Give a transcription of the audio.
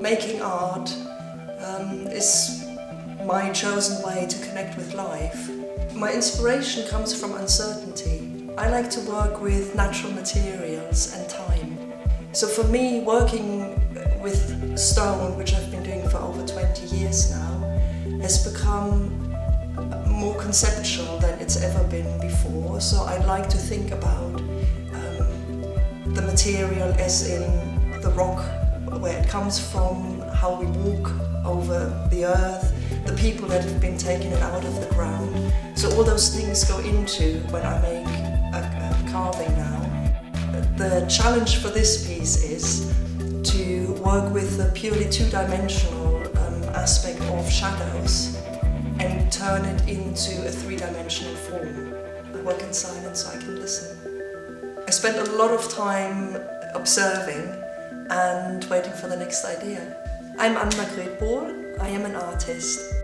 Making art um, is my chosen way to connect with life. My inspiration comes from uncertainty. I like to work with natural materials and time. So for me, working with stone, which I've been doing for over 20 years now, has become more conceptual than it's ever been before. So I like to think about material as in the rock, where it comes from, how we walk over the earth, the people that have been taken it out of the ground. So all those things go into when I make a, a carving now. The challenge for this piece is to work with a purely two-dimensional um, aspect of shadows and turn it into a three-dimensional form. I work in silence so I can listen. I spend a lot of time observing and waiting for the next idea. I'm Ann-Margreth Bohl. I am an artist